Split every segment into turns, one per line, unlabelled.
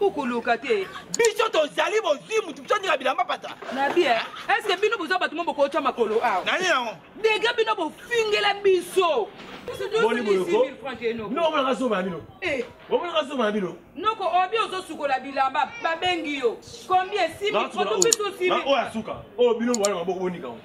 okoloka te biso tozali bozwi motu biso ndika bilamba pata
na bie eh? estce bino boza bato mo bokotya makolo awa
nani yango
dega bino bofingela biso
omonaka zoma ya bino omonaka eh. zoma ya bino
noko obi ozosukola bilamba babengi yo combien simi
oyo asuka oyo bino bowana maboko bonika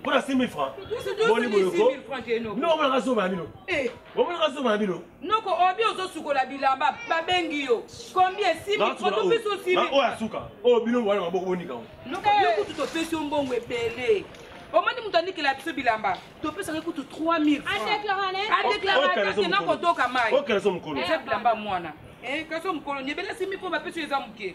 mpona 6000 franc boni boyoko no omonaka zoba ya bino eh. omonaka zoba ya bino
noko obi ozosukola bilamba babengi yo kombi esimotopesi
osimoyo ya suka oyo bino wana maboko bonika
noko yo kutu topesi yo mbongo ebele omoni moto anikela biso bilamba topesaka kutu 3000 adeklaratake nakotoka mai bilamba mwana kasi mokolo nyebelesimi mpo bapesi yo eza moke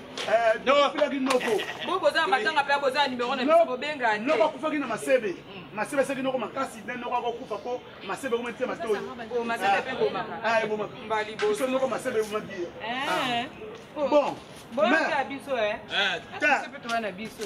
nokufilaki
noko
boza matanga
mpe boza numero na biso bobenga te
noko akufaki na masebe masebe aseki noko makasi nde noko akokufa mpo masebe ekoma te matoi ebomakabiso noko masebe ekoma
biye
bon
biso biso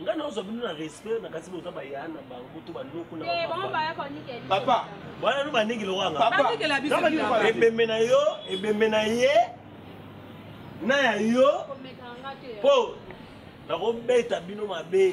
nga nazwa bino na respect na kasi boza baya na bango to banoko na eh,
papa
wana
no
baniki
lowangaebembe na yo ebembe na ye na ya yo po nakobeta bino mabe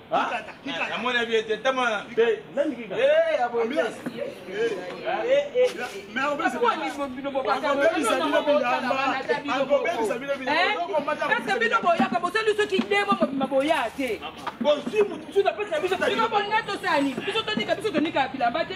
namona bie
te
tama
parceke bino boyaka bosali soki ndemo mobima boya te bino boninga tosani biso tonika biso tonikaka bilamba te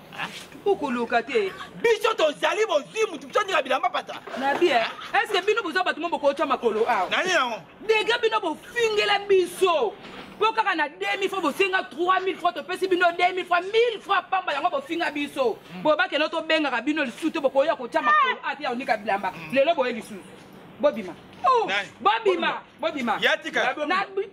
okoloka te
biso tozali bozwi motu biso ndinga bilamba pata
na bie eh? estce bino boza bato mo bokotya makolo awa
nani yango
dege bino bofingela biso mpo kaka na 2000 fois bosenga 3000 fois topesi bino 2000 fois 1000 fois pamba yango bofinga biso hmm. bobakelo tobengaka bino lisusu te bokoya kotya makolo ah! ate ya onika bilamba hmm. lelo boye lisusu bobima
oh!
bobima bobima